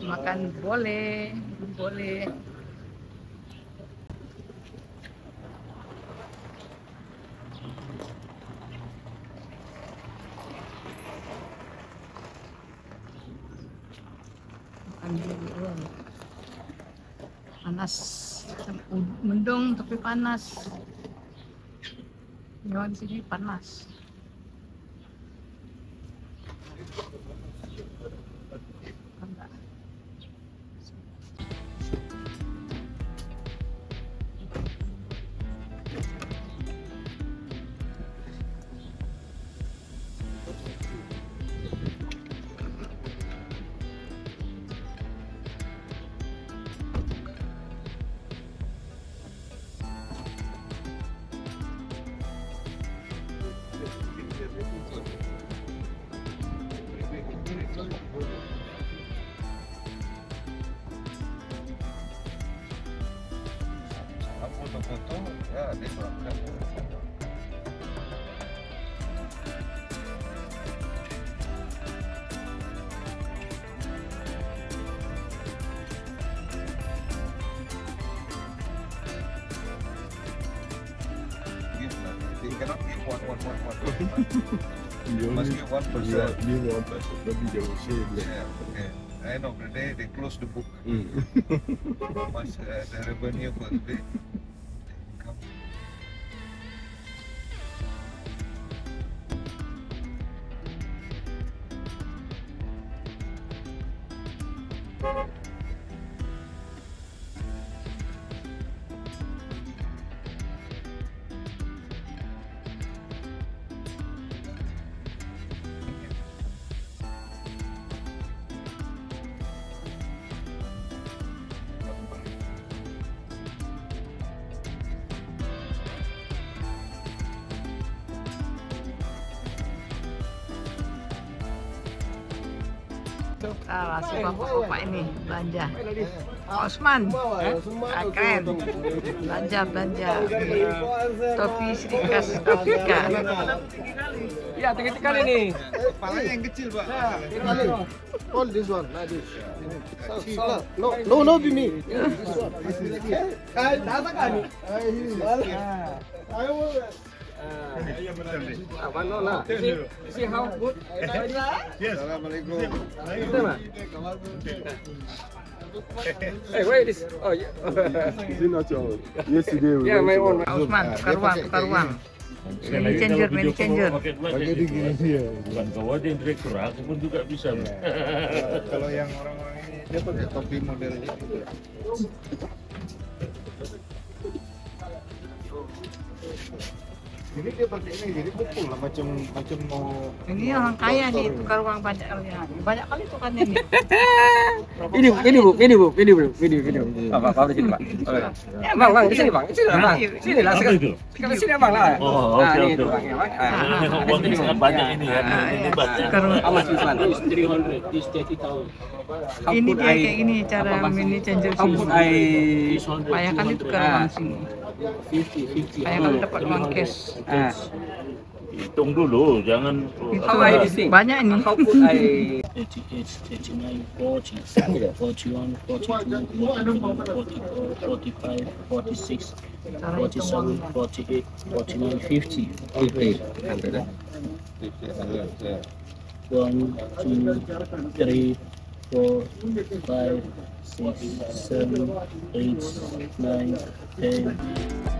Makan boleh, boleh. Panas, mendung tapi panas. Nyawa di sini panas. Foto-foto ya dia one. You Must give one percent. give one percent, tapi they will say. Yeah, okay. End of the day, they close the book. Mm. How much uh, the revenue per day? Ah, si bapak-bapak ini belanja. Pak Osman, ah, keren. Belanja belanja. Topi Serikas Afrika. Ya, tiga kali nih. Kepalanya yang kecil, Pak. All this one, like this. Salah, salah. No, no, no, be me. This one. Apa no lah? See how good? Assalamualaikum. Kita mah. Hey, where is? Oh, yeah. Is it not your yesterday? We Yeah, my own. Osman, tukar uang. Money changer, money changer. Bukan kau yang direktur, aku pun juga bisa. Kalau yang orang-orang ini dia pakai topi modelnya gitu. Ini dia pakai ini jadi pukul lah macam macam mau Ini orang kaya nih, tukar uang banyak kali. Banyak kali tukarnya nih. Ini, ini bu, ini bu, ini bu, ini, ini. Pak, pak, pak, di sini pak. Ya, Bang, bang, di sini bang, di sini lah, bang. Sini lah, sekarang. Sekarang sini bang lah. Oh, Nah, oke, ini oke. bang, ya. Ah, Ini uang ini sangat banyak ini. Ah, Ini iya. banyak. One? How Ini dia kayak gini cara money changer How sini. could I Supaya kali tukar uang sini. Supaya kali dapat uang cash. Ah, Hitung dulu, jangan. Banyak ini. how could I 38, 39, 40, 41, 42, 43, 44, 45, 46, 47, 48, 49, 50. 50? 1, 2, 3, 4, 5, 6, 7, 8, 9, 10.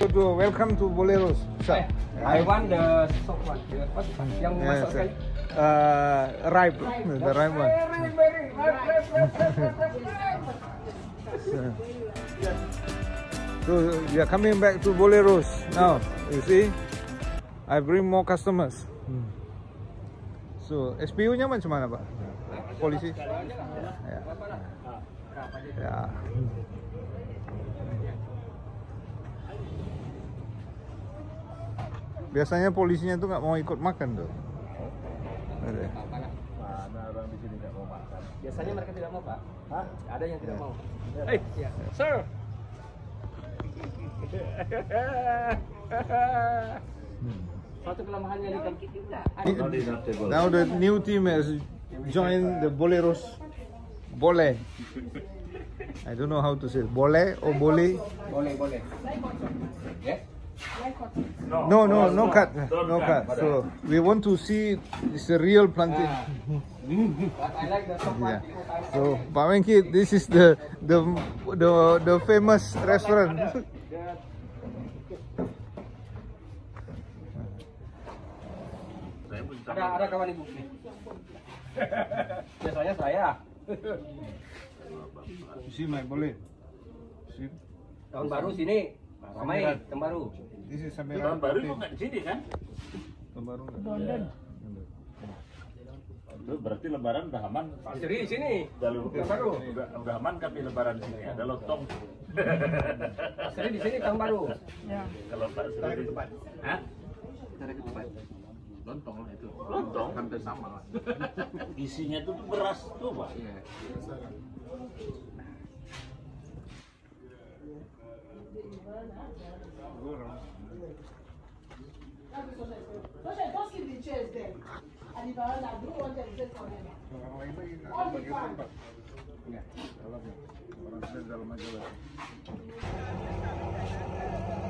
To welcome to Boleros. Sir. I want the soft one. The, what? Yang Yes, masuk sekali. Uh, ripe, the ripe one. So we are coming back to Boleros now. You see, I bring more customers. So SPU-nya macam mana pak? Polisi? Ya. Ya. Biasanya polisinya tuh nggak mau ikut makan tuh. Ada. Biasanya mereka tidak mau, Pak. Hah? Ada yang tidak mau. Hey, sir. Satu kelemahannya di Now the new team has joined the Boleros. Bole. I don't know how to say it. Bole or Bole. boleh, boleh. Yes. No, no, no cut, no cut. So we want to see it's a real planting. Like Yeah. I'm So Pak Wengki, this is the the the the famous restaurant. ada ada kawan ibu. Biasanya saya. See my Bole. See, Tahun baru sini. Ramai tahun baru. this is Samira. Tahun baru kok nggak di sini kan? Tahun baru. Itu berarti lebaran udah aman. Jadi di sini. Udah, baru. udah, udah aman tapi lebaran di sini ada lontong. Jadi di sini tahun baru. Kalau Pak Sri Hah? lontong lah itu Lontong. hampir sama lah Isinya tuh beras tuh Pak. iya Just keep the chairs there. And the veranda, I don't want them to take from them. All the time. Coba lihat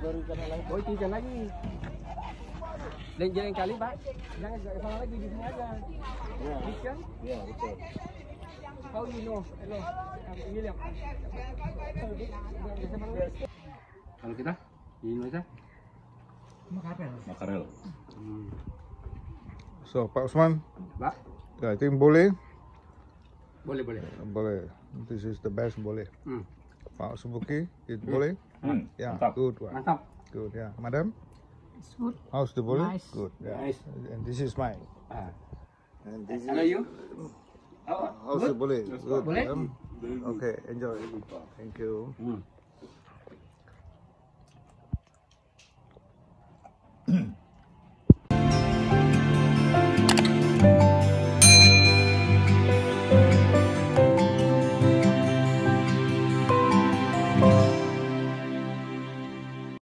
Oh, itu ikan lagi. Dan jangan kali, Pak. Jangan ke sana lagi di sini aja. Ikan? Ya betul. How you know? Hello. William. Kalau kita di Indonesia Makarel. So Pak Usman, Pak, I think boleh, boleh boleh. boleh. This is the best boleh. Hmm. Pak Subuki, it boleh. Hmm, Yeah, mantap. good one. Mantap. Good, yeah. Madam, It's good. how's the boleh? Nice. Good, yeah. Nice. And this is mine. Ah. And this Hello is, you. Oh, how's the boleh? Good. Boleh? madam? Okay, enjoy. Thank you. Hmm.